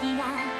blood.